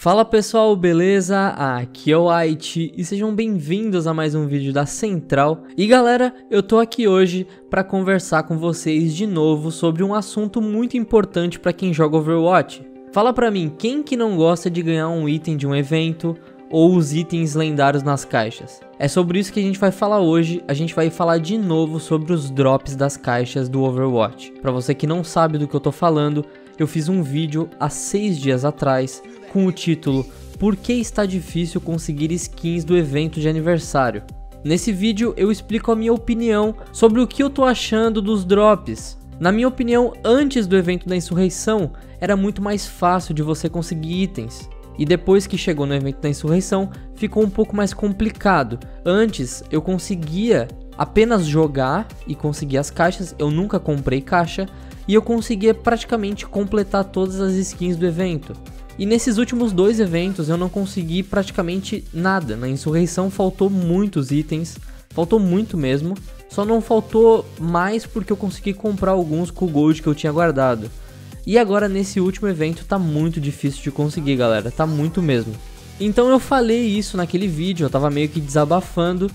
Fala pessoal, beleza? Aqui é o Haiti e sejam bem-vindos a mais um vídeo da Central. E galera, eu tô aqui hoje para conversar com vocês de novo sobre um assunto muito importante para quem joga Overwatch. Fala pra mim, quem que não gosta de ganhar um item de um evento ou os itens lendários nas caixas? É sobre isso que a gente vai falar hoje. A gente vai falar de novo sobre os drops das caixas do Overwatch. Para você que não sabe do que eu tô falando, eu fiz um vídeo há seis dias atrás com o título Por que está difícil conseguir skins do evento de aniversário? Nesse vídeo eu explico a minha opinião sobre o que eu tô achando dos drops. Na minha opinião, antes do evento da insurreição, era muito mais fácil de você conseguir itens. E depois que chegou no evento da insurreição, ficou um pouco mais complicado. Antes eu conseguia apenas jogar e conseguir as caixas, eu nunca comprei caixa, e eu conseguia praticamente completar todas as skins do evento. E nesses últimos dois eventos eu não consegui praticamente nada. Na insurreição faltou muitos itens, faltou muito mesmo. Só não faltou mais porque eu consegui comprar alguns com o gold que eu tinha guardado. E agora nesse último evento tá muito difícil de conseguir, galera, tá muito mesmo. Então eu falei isso naquele vídeo, eu tava meio que desabafando.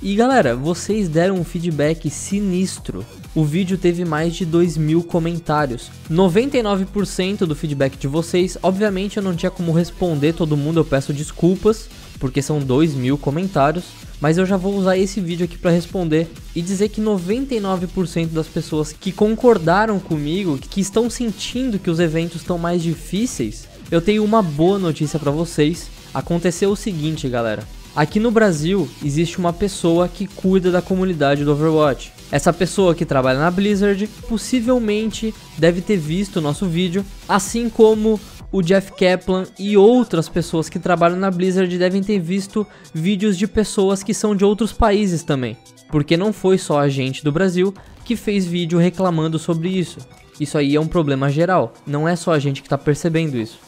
E galera, vocês deram um feedback sinistro o vídeo teve mais de 2 mil comentários. 99% do feedback de vocês, obviamente eu não tinha como responder todo mundo, eu peço desculpas, porque são 2 mil comentários. Mas eu já vou usar esse vídeo aqui para responder e dizer que 99% das pessoas que concordaram comigo, que estão sentindo que os eventos estão mais difíceis, eu tenho uma boa notícia para vocês. Aconteceu o seguinte, galera. Aqui no Brasil existe uma pessoa que cuida da comunidade do Overwatch. Essa pessoa que trabalha na Blizzard possivelmente deve ter visto o nosso vídeo, assim como o Jeff Kaplan e outras pessoas que trabalham na Blizzard devem ter visto vídeos de pessoas que são de outros países também. Porque não foi só a gente do Brasil que fez vídeo reclamando sobre isso. Isso aí é um problema geral, não é só a gente que está percebendo isso.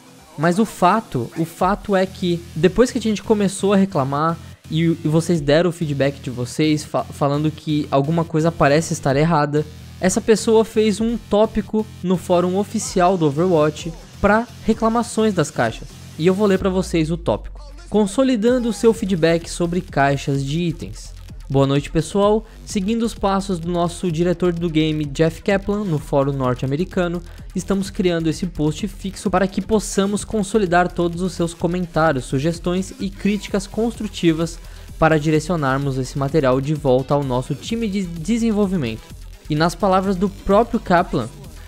Mas o fato, o fato é que depois que a gente começou a reclamar, e, e vocês deram o feedback de vocês fa falando que alguma coisa parece estar errada. Essa pessoa fez um tópico no fórum oficial do Overwatch para reclamações das caixas. E eu vou ler para vocês o tópico. Consolidando o seu feedback sobre caixas de itens. Boa noite, pessoal. Seguindo os passos do nosso diretor do game, Jeff Kaplan, no fórum norte-americano, estamos criando esse post fixo para que possamos consolidar todos os seus comentários, sugestões e críticas construtivas para direcionarmos esse material de volta ao nosso time de desenvolvimento. E nas palavras do próprio Kaplan,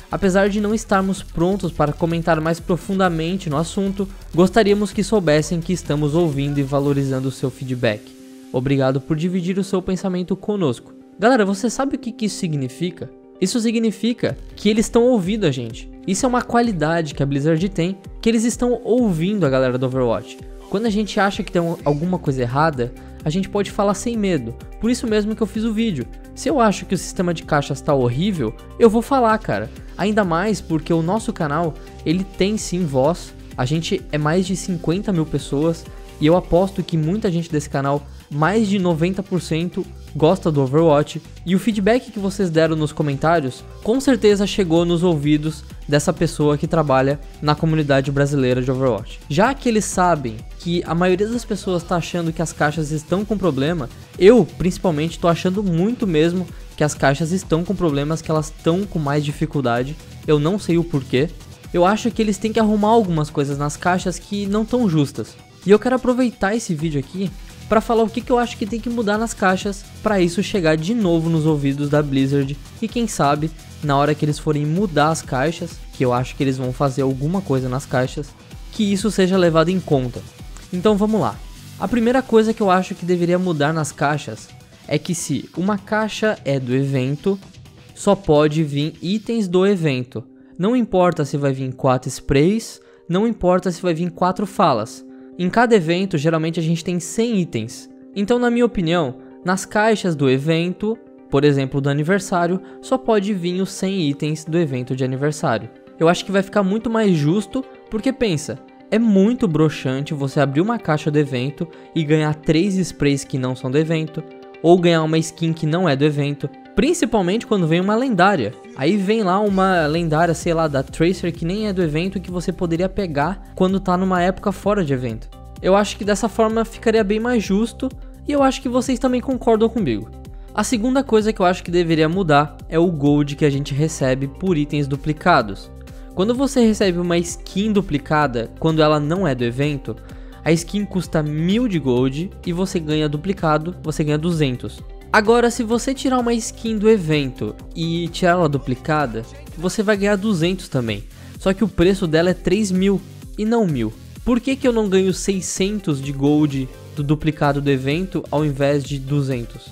apesar de não estarmos prontos para comentar mais profundamente no assunto, gostaríamos que soubessem que estamos ouvindo e valorizando o seu feedback. Obrigado por dividir o seu pensamento conosco. Galera, você sabe o que, que isso significa? Isso significa que eles estão ouvindo a gente. Isso é uma qualidade que a Blizzard tem, que eles estão ouvindo a galera do Overwatch. Quando a gente acha que tem alguma coisa errada, a gente pode falar sem medo. Por isso mesmo que eu fiz o vídeo. Se eu acho que o sistema de caixas está horrível, eu vou falar, cara. Ainda mais porque o nosso canal, ele tem sim voz. A gente é mais de 50 mil pessoas e eu aposto que muita gente desse canal mais de 90% gosta do Overwatch e o feedback que vocês deram nos comentários com certeza chegou nos ouvidos dessa pessoa que trabalha na comunidade brasileira de Overwatch. Já que eles sabem que a maioria das pessoas está achando que as caixas estão com problema, eu principalmente estou achando muito mesmo que as caixas estão com problemas, que elas estão com mais dificuldade. Eu não sei o porquê. Eu acho que eles têm que arrumar algumas coisas nas caixas que não estão justas. E eu quero aproveitar esse vídeo aqui para falar o que, que eu acho que tem que mudar nas caixas para isso chegar de novo nos ouvidos da Blizzard e quem sabe na hora que eles forem mudar as caixas, que eu acho que eles vão fazer alguma coisa nas caixas, que isso seja levado em conta. Então vamos lá. A primeira coisa que eu acho que deveria mudar nas caixas é que se uma caixa é do evento, só pode vir itens do evento. Não importa se vai vir 4 sprays, não importa se vai vir 4 falas. Em cada evento, geralmente a gente tem 100 itens. Então, na minha opinião, nas caixas do evento, por exemplo, do aniversário, só pode vir os 100 itens do evento de aniversário. Eu acho que vai ficar muito mais justo, porque pensa, é muito broxante você abrir uma caixa do evento e ganhar 3 sprays que não são do evento, ou ganhar uma skin que não é do evento. Principalmente quando vem uma lendária. Aí vem lá uma lendária, sei lá, da Tracer que nem é do evento que você poderia pegar quando tá numa época fora de evento. Eu acho que dessa forma ficaria bem mais justo e eu acho que vocês também concordam comigo. A segunda coisa que eu acho que deveria mudar é o gold que a gente recebe por itens duplicados. Quando você recebe uma skin duplicada, quando ela não é do evento, a skin custa 1000 de gold e você ganha duplicado, você ganha 200. Agora, se você tirar uma skin do evento e tirar ela duplicada, você vai ganhar 200 também. Só que o preço dela é 3 mil e não mil. Por que, que eu não ganho 600 de gold do duplicado do evento ao invés de 200?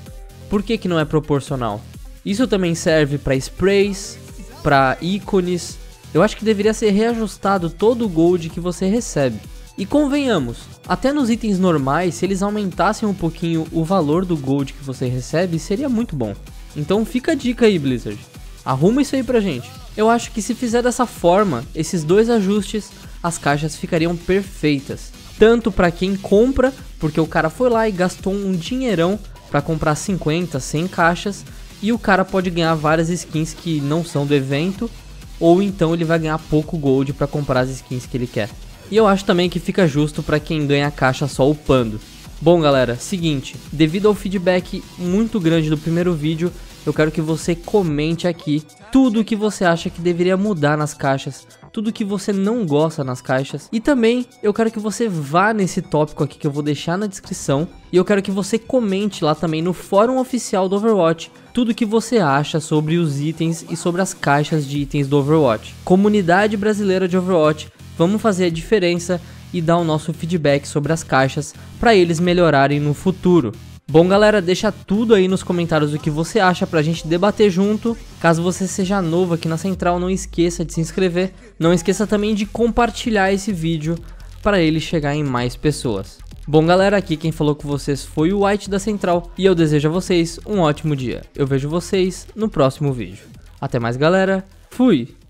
Por que, que não é proporcional? Isso também serve para sprays, para ícones. Eu acho que deveria ser reajustado todo o gold que você recebe. E convenhamos, até nos itens normais, se eles aumentassem um pouquinho o valor do gold que você recebe, seria muito bom. Então fica a dica aí, Blizzard. Arruma isso aí pra gente. Eu acho que se fizer dessa forma, esses dois ajustes, as caixas ficariam perfeitas. Tanto para quem compra, porque o cara foi lá e gastou um dinheirão para comprar 50, 100 caixas, e o cara pode ganhar várias skins que não são do evento, ou então ele vai ganhar pouco gold para comprar as skins que ele quer. E eu acho também que fica justo para quem ganha a caixa só upando. Bom galera, seguinte, devido ao feedback muito grande do primeiro vídeo, eu quero que você comente aqui tudo o que você acha que deveria mudar nas caixas, tudo que você não gosta nas caixas. E também eu quero que você vá nesse tópico aqui que eu vou deixar na descrição. E eu quero que você comente lá também no fórum oficial do Overwatch tudo o que você acha sobre os itens e sobre as caixas de itens do Overwatch. Comunidade brasileira de Overwatch, Vamos fazer a diferença e dar o nosso feedback sobre as caixas para eles melhorarem no futuro. Bom galera, deixa tudo aí nos comentários o que você acha pra gente debater junto. Caso você seja novo aqui na Central, não esqueça de se inscrever. Não esqueça também de compartilhar esse vídeo para ele chegar em mais pessoas. Bom galera, aqui quem falou com vocês foi o White da Central e eu desejo a vocês um ótimo dia. Eu vejo vocês no próximo vídeo. Até mais galera, fui!